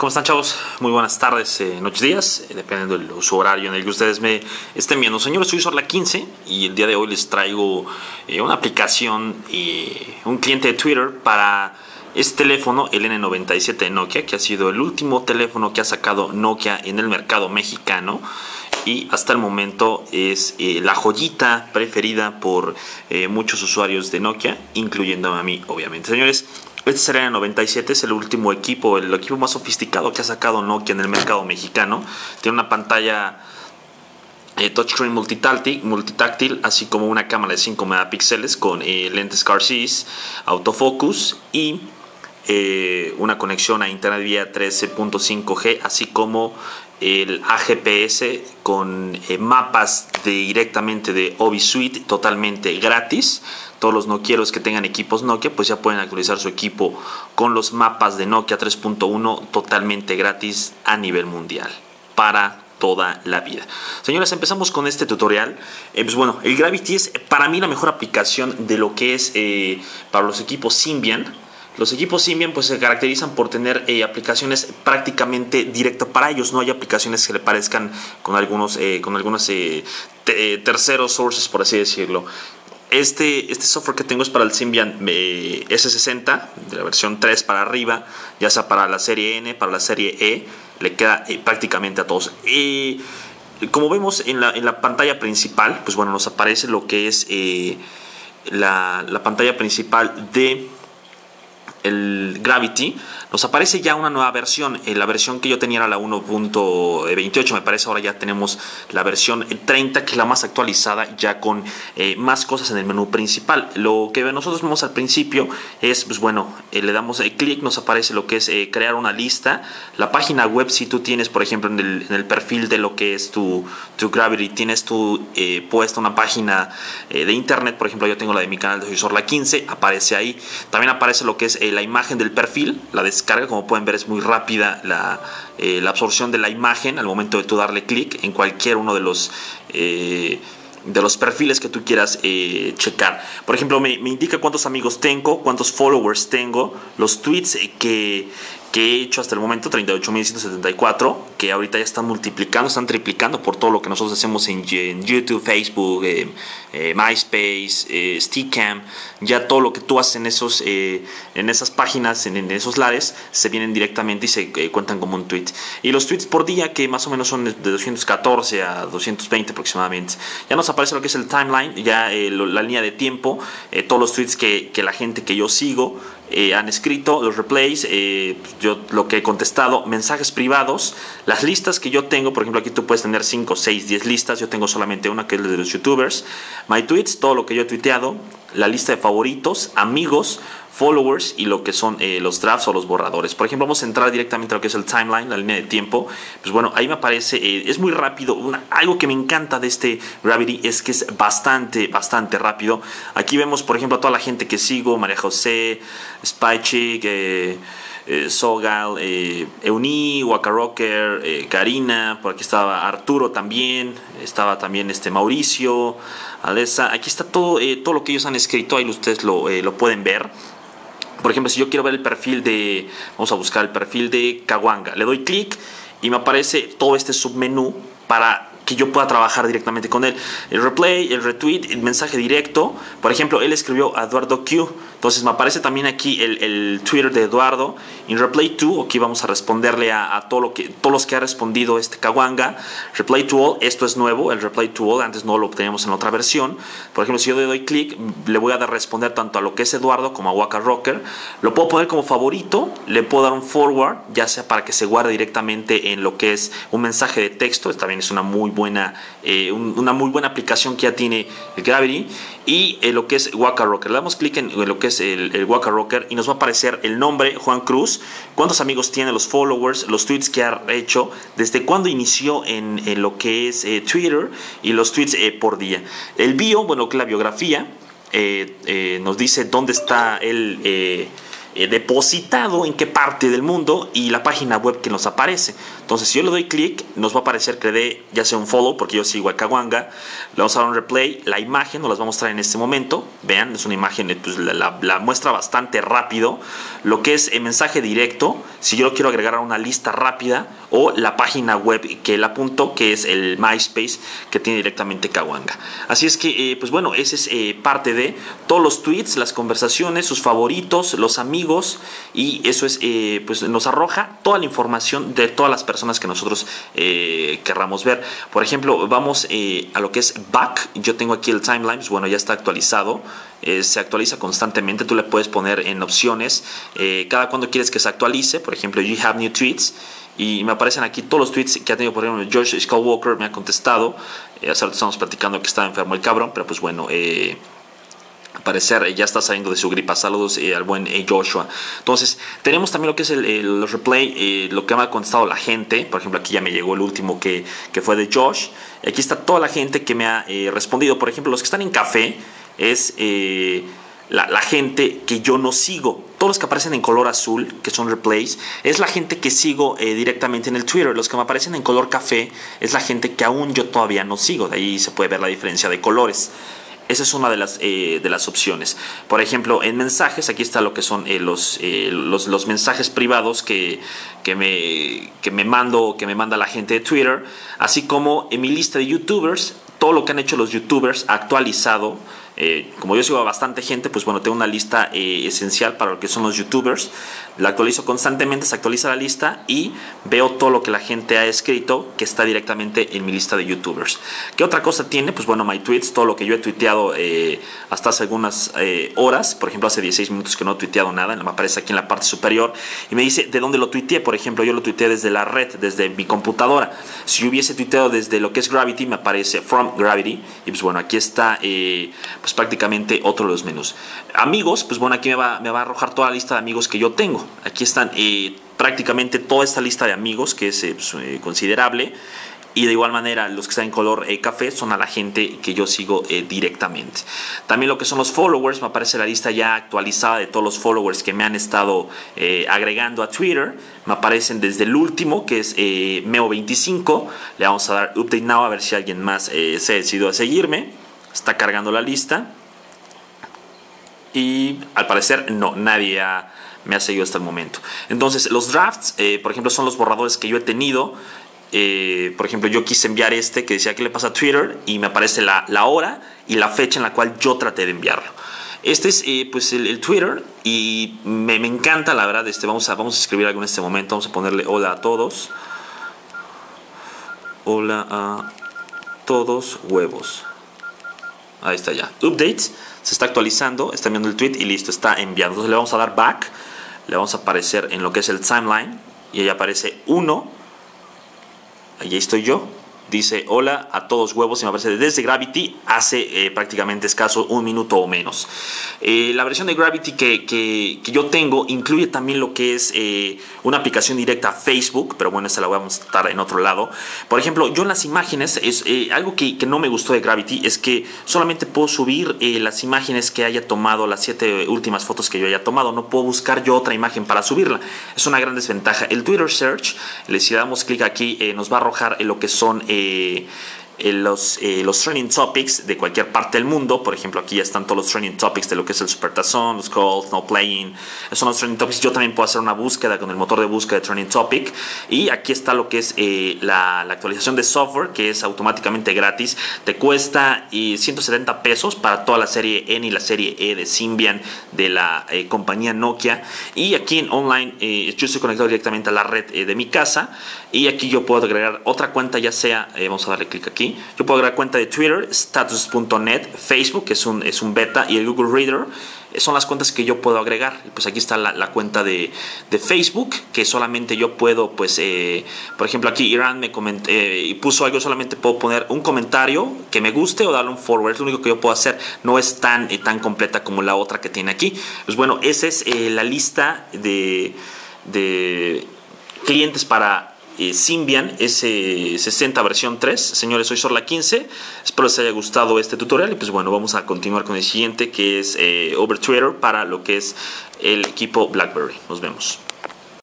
¿Cómo están chavos? Muy buenas tardes, eh, noches, días, eh, dependiendo del uso horario en el que ustedes me estén viendo. Señores, soy Sorla 15 y el día de hoy les traigo eh, una aplicación y un cliente de Twitter para este teléfono, el N97 de Nokia, que ha sido el último teléfono que ha sacado Nokia en el mercado mexicano y hasta el momento es la joyita preferida por muchos usuarios de Nokia, incluyendo a mí, obviamente. Señores, este será el 97, es el último equipo, el equipo más sofisticado que ha sacado Nokia en el mercado mexicano. Tiene una pantalla eh, touchscreen multitáctil, multitáctil, así como una cámara de 5 megapíxeles con eh, lentes car autofocus y eh, una conexión a internet vía 13.5G, así como el AGPS con mapas directamente de Obi Suite totalmente gratis todos los noquieros que tengan equipos Nokia, pues ya pueden actualizar su equipo con los mapas de Nokia 3.1 totalmente gratis a nivel mundial para toda la vida. Señores, empezamos con este tutorial. Eh, pues bueno, el Gravity es para mí la mejor aplicación de lo que es eh, para los equipos Symbian. Los equipos Symbian pues se caracterizan por tener eh, aplicaciones prácticamente directas para ellos. No hay aplicaciones que le parezcan con algunos, con algunos terceros sources, por así decirlo. Este, este software que tengo es para el Symbian eh, S60, de la versión 3 para arriba, ya sea para la serie N, para la serie E, le queda eh, prácticamente a todos. Como vemos en la, en la, pantalla principal, pues bueno, nos aparece lo que es eh, la, la pantalla principal de el Gravity, nos aparece ya una nueva versión. Eh, la versión que yo tenía era la 1.28, me parece ahora ya tenemos la versión 30, que es la más actualizada, ya con eh, más cosas en el menú principal. Lo que nosotros vemos al principio es, pues bueno, eh, le damos el clic, nos aparece lo que es crear una lista. La página web, si tú tienes, por ejemplo, en el, perfil de lo que es tu, tu Gravity, tienes tú puesta una página de internet, por ejemplo, yo tengo la de mi canal de Soy la 15, aparece ahí. También aparece lo que es la imagen del perfil, la descarga, como pueden ver es muy rápida la, eh, absorción de la imagen al momento de tú darle clic en cualquier uno de los... Eh, de los perfiles que tú quieras eh, checar. Por ejemplo, me, me, indica cuántos amigos tengo, cuántos followers tengo, los tweets que, que he hecho hasta el momento, 38.174, que ahorita ya están multiplicando, están triplicando por todo lo que nosotros hacemos en, YouTube, Facebook, eh, eh, MySpace, eh, ya todo lo que tú haces en, esos, en esas páginas, en, esos lares, se vienen directamente y se cuentan como un tweet. Y los tweets por día, que más o menos son de 214 a 220 aproximadamente, ya nos aparece lo que es el timeline, ya la línea de tiempo, todos los tweets que, que la gente que yo sigo, eh, han escrito, los replays, eh, yo lo que he contestado, mensajes privados, las listas que yo tengo, por ejemplo aquí tú puedes tener 5, 6, 10 listas, yo tengo solamente una que es de los youtubers, my tweets, todo lo que yo he tuiteado, la lista de favoritos, amigos, followers y lo que son eh, los drafts o los borradores. Por ejemplo, vamos a entrar directamente a lo que es el timeline, la línea de tiempo. Pues bueno, ahí me aparece, eh, es muy rápido. algo que me encanta de este Gravity es que es bastante, bastante rápido. Aquí vemos, por ejemplo, a toda la gente que sigo, María José, Spychick, eh, eh, Sogal, eh, Euni, Waka Rocker, Karina, por aquí estaba Arturo también, estaba también este Mauricio, Alessa, aquí está todo, todo lo que ellos han escrito, ahí ustedes lo, lo pueden ver. Por ejemplo, si yo quiero ver el perfil de, vamos a buscar el perfil de Kawanga, le doy clic y me aparece todo este submenú para que yo pueda trabajar directamente con él. El replay, el retweet, el mensaje directo. Por ejemplo, él escribió a Eduardo Q. Entonces me aparece también aquí el, Twitter de Eduardo. En Replay to, aquí vamos a responderle a, todo lo que, todos los que ha respondido este Kawanga. Replay to all, esto es nuevo, el Replay to all, antes no lo obteníamos en otra versión. Por ejemplo, si yo le doy clic, le voy a dar responder tanto a lo que es Eduardo como a Waka Rocker. Lo puedo poner como favorito, le puedo dar un forward, ya sea para que se guarde directamente en lo que es un mensaje de texto. También es una muy buena, eh, una muy buena aplicación que ya tiene el Gravity. Y eh, lo que es Waka Rocker. Le damos clic en lo que es el, el Waka Rocker y nos va a aparecer el nombre, Juan Cruz, cuántos amigos tiene, los followers, los tweets que ha hecho, desde cuándo inició en, lo que es eh, Twitter y los tweets eh, por día. El bio, bueno, que la biografía, nos dice dónde está él eh, depositado en qué parte del mundo y la página web que nos aparece. Entonces, si yo le doy clic, nos va a aparecer que le dé ya sea un follow, porque yo sigo a Kawanga, le vamos a dar un replay, la imagen nos las va a mostrar en este momento. Vean, es una imagen, eh, pues la, muestra bastante rápido. Lo que es el mensaje directo, si yo lo quiero agregar a una lista rápida, o la página web que él apuntó, que es el MySpace que tiene directamente Kawanga. Así es que, pues bueno, ese es parte de todos los tweets, las conversaciones, sus favoritos, los amigos, y eso es, pues nos arroja toda la información de todas las personas que nosotros eh, querramos ver. Por ejemplo, vamos eh, a lo que es back. Yo tengo aquí el timeline, bueno, ya está actualizado. Eh, se actualiza constantemente. Tú le puedes poner en opciones cada cuando quieres que se actualice. Por ejemplo, you have new tweets y me aparecen aquí todos los tweets que ha tenido, por ejemplo, George Skullwalker me ha contestado. Eh, hace estamos platicando que estaba enfermo el cabrón, pero pues bueno, eh, parecer ya está saliendo de su gripa. Saludos eh, al buen eh, Joshua. Entonces, tenemos también lo que es el, los replay, eh, lo que me ha contestado la gente. Por ejemplo, aquí ya me llegó el último que, que fue de Josh. Aquí está toda la gente que me ha respondido. Por ejemplo, los que están en café es la, la, gente que yo no sigo. Todos los que aparecen en color azul, que son replays, es la gente que sigo directamente en el Twitter. Los que me aparecen en color café es la gente que aún yo todavía no sigo. De ahí se puede ver la diferencia de colores. Esa es una de las, eh, de las opciones. Por ejemplo, en mensajes, aquí está lo que son eh, eh, los, los, mensajes privados que, que, me, que me mando, que me manda la gente de Twitter, así como en mi lista de youtubers, todo lo que han hecho los youtubers actualizado eh, como yo sigo a bastante gente, pues bueno, tengo una lista eh, esencial para lo que son los youtubers. La actualizo constantemente, se actualiza la lista y veo todo lo que la gente ha escrito que está directamente en mi lista de youtubers. ¿Qué otra cosa tiene? Pues bueno, my tweets, todo lo que yo he tuiteado eh, hasta hace algunas horas. Por ejemplo, hace 16 minutos que no he tuiteado nada, me aparece aquí en la parte superior y me dice de dónde lo tuiteé. Por ejemplo, yo lo tuiteé desde la red, desde mi computadora. Si hubiese tuiteado desde lo que es Gravity, me aparece From Gravity. Y pues bueno, aquí está pues prácticamente otro de los menús. Amigos, pues bueno, aquí me va, me va a arrojar toda la lista de amigos que yo tengo. Aquí están eh, prácticamente toda esta lista de amigos, que es eh, pues, eh, considerable. Y de igual manera, los que están en color café son a la gente que yo sigo directamente. También lo que son los followers, me aparece la lista ya actualizada de todos los followers que me han estado agregando a Twitter. Me aparecen desde el último, que es Meo25. Le vamos a dar update now a ver si alguien más se ha decidido a seguirme. Está cargando la lista. Y al parecer no, nadie me ha seguido hasta el momento. Entonces, los drafts, eh, por ejemplo, son los borradores que yo he tenido. Eh, por ejemplo, yo quise enviar este que decía que le pasa a Twitter y me aparece la, hora y la fecha en la cual yo traté de enviarlo. Este es eh, pues el, Twitter y me, encanta la verdad. Este, vamos, a, vamos a escribir algo en este momento. Vamos a ponerle hola a todos. Hola a todos huevos. Ahí está ya. Updates. Se está actualizando. Está enviando el tweet y listo. Está enviando. Entonces le vamos a dar back. Le vamos a aparecer en lo que es el timeline. Y ahí aparece 1. Ahí estoy yo dice hola a todos huevos y me aparece desde Gravity hace eh, prácticamente escaso un minuto o menos. Eh, la versión de Gravity que, que, yo tengo incluye también lo que es eh, una aplicación directa a Facebook, pero bueno, esa la voy a mostrar en otro lado. Por ejemplo, yo en las imágenes, es algo que, que, no me gustó de Gravity es que solamente puedo subir las imágenes que haya tomado, las siete últimas fotos que yo haya tomado, no puedo buscar yo otra imagen para subirla. Es una gran desventaja. El Twitter Search, si le damos clic aquí, nos va a arrojar lo que son... Eh, los, eh, los trending topics de cualquier parte del mundo. Por ejemplo, aquí ya están todos los trending topics de lo que es el Supertazón, los calls, no playing. Son los trending topics. Yo también puedo hacer una búsqueda con el motor de búsqueda de trending topic. Y aquí está lo que es eh, la, la, actualización de software, que es automáticamente gratis. Te cuesta 170 eh, pesos para toda la serie N y la serie E de Symbian de la compañía Nokia. Y aquí en online, yo estoy conectado directamente a la red de mi casa. Y aquí yo puedo agregar otra cuenta, ya sea, vamos a darle clic aquí yo puedo agregar cuenta de Twitter, status.net, Facebook, que es un, es un beta, y el Google Reader. Son las cuentas que yo puedo agregar. Pues aquí está la, cuenta de, Facebook, que solamente yo puedo, pues, eh, por ejemplo, aquí Irán me eh, y puso algo, solamente puedo poner un comentario que me guste o darle un forward. Es lo único que yo puedo hacer. No es tan, eh, tan completa como la otra que tiene aquí. Pues bueno, esa es la lista de, de clientes para Symbian S60 versión 3. Señores, soy Sorla 15. Espero les haya gustado este tutorial y pues bueno, vamos a continuar con el siguiente que es Over Twitter para lo que es el equipo BlackBerry. Nos vemos.